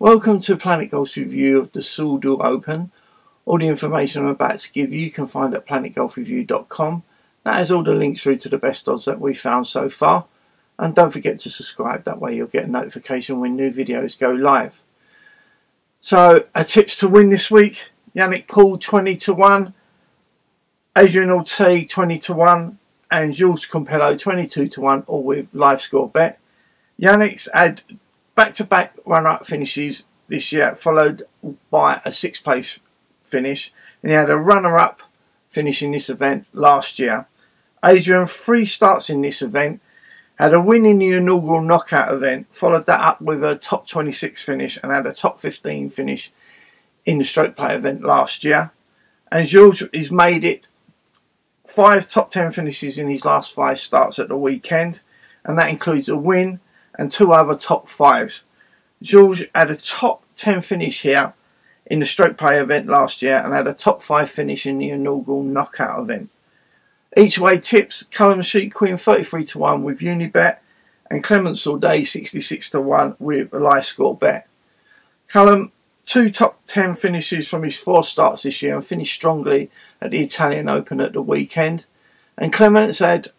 Welcome to Planet Golf's review of the Soudal Open. All the information I'm about to give you, can find at planetgolfreview.com. That has all the links through to the best odds that we've found so far. And don't forget to subscribe, that way you'll get a notification when new videos go live. So, our tips to win this week Yannick Paul 20 to 1, Adrian Otaegui 20 to 1, and Jorge Campillo 22 to 1, all with LiveScore Bet. Yannick's had back-to-back run-up finishes this year, followed by a six-place finish, and he had a runner-up finish in this event last year. Adrian, three starts in this event, had a win in the inaugural knockout event, followed that up with a top 26 finish, and had a top 15 finish in the stroke play event last year. And Jorge has made it five top 10 finishes in his last five starts at the weekend, and that includes a win and two other top fives. George had a top 10 finish here in the stroke play event last year and had a top 5 finish in the inaugural knockout event. Each way tips Calum Shinkwin 33 to 1 with Unibet and Clement Sordet 66 to 1 with a LiveScore Bet. Callum, two top 10 finishes from his four starts this year and finished strongly at the Italian Open at the weekend. And Clement's had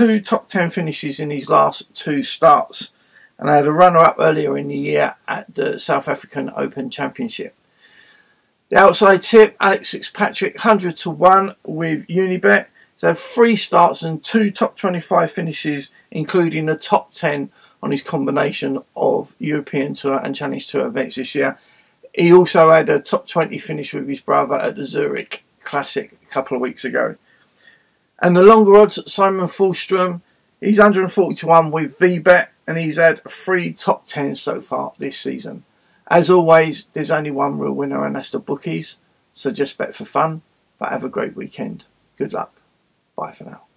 two top 10 finishes in his last two starts and I had a runner up earlier in the year at the South African Open Championship. The outside tip Alex Fitzpatrick 100 to 1 with Unibet. He's had three starts and two top 25 finishes, including a top 10 on his combination of European Tour and Challenge Tour events this year. He also had a top 20 finish with his brother at the Zurich Classic a couple of weeks ago. And the longer odds, Simon Forsström, he's 140 to 1 with VBet, and he's had three top 10s so far this season. As always, there's only one real winner, and that's the bookies. So just bet for fun, but have a great weekend. Good luck. Bye for now.